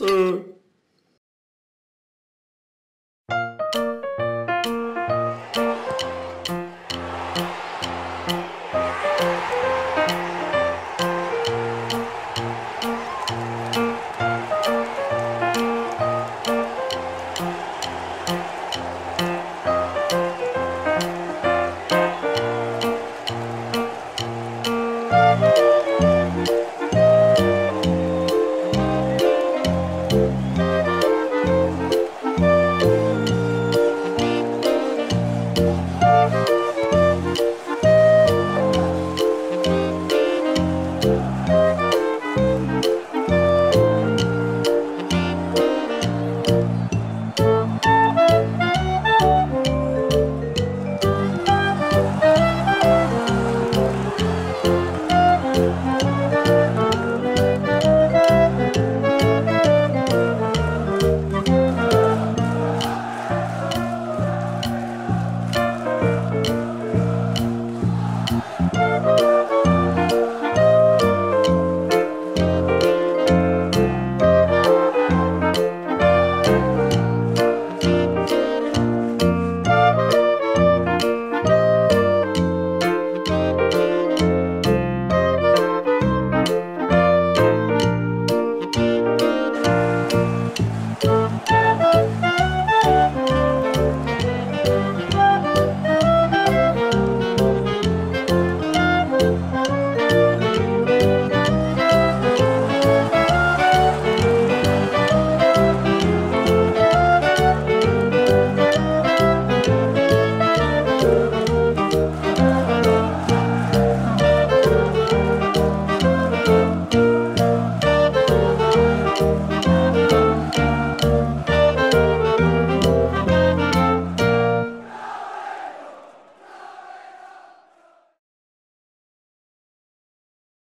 어?